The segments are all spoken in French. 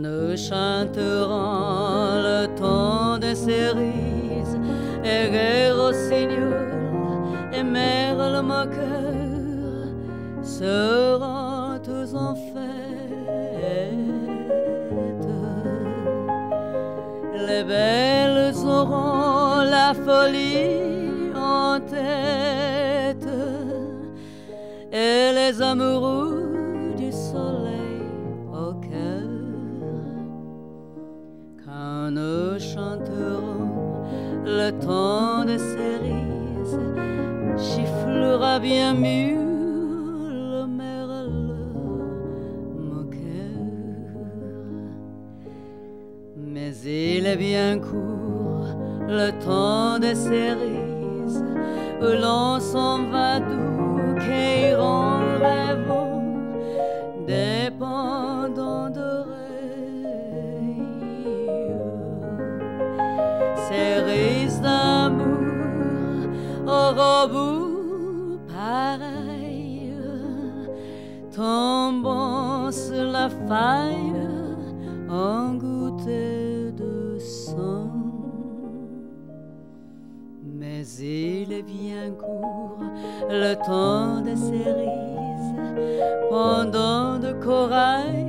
Nous chanterons le temps des cerises, et guerre rossignol et merle le moqueur seront tous en fête. Les belles auront la folie en tête, et les amoureux temps des cerises, chifflera bien mieux le merle moqueur. Mais il est bien court le temps des cerises où l'on s'en va doux, la faille en gouttet de sang. Mais il est bien court le temps des cerises, pendant de corail,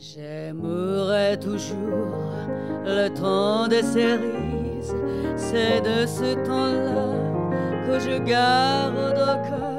J'aimerais toujours le temps des cerises, c'est de ce temps-là que je garde au cœur.